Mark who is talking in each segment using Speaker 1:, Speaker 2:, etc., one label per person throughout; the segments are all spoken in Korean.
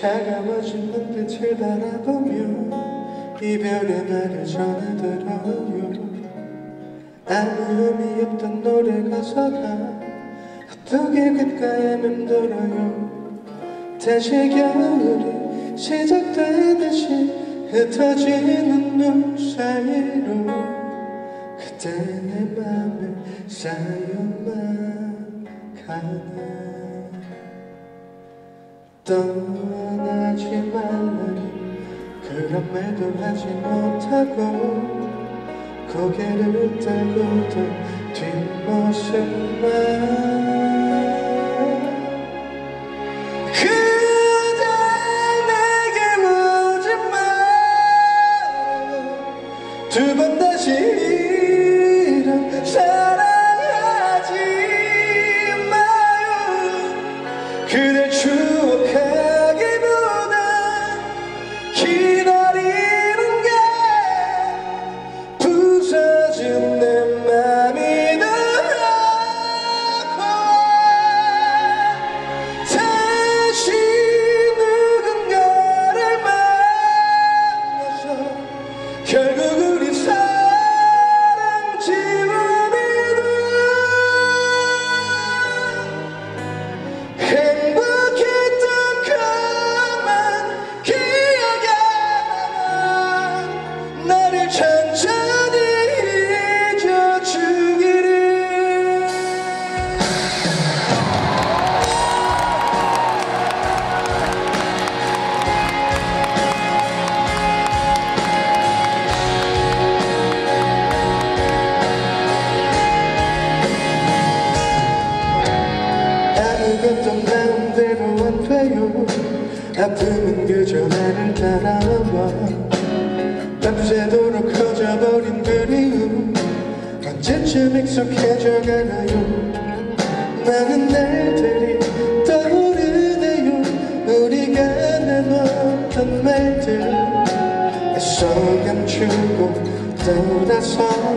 Speaker 1: 차가워진 눈빛을 바라보며 이별의 말을 전해들어요. 아무 의미 없던 노래 가사가 어떻게 귓가에 맴돌아요? 다시 겨울이 시작되듯이 흩어지는 눈 사이로 그때 내 맘에 쌓여만 가네 말도 하지 못하고 고개를 떨고도 뒷모습만 아무것도 마음대로 안 돼요 아픔은 그저 나를 따라와 밤새도록 커져버린 그리움 언제쯤 익숙해져 가나요 많은 날들이 떠오르네요 우리가 나눴던 말들 애써 감추고 돌아서네요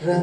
Speaker 1: Karanlıkta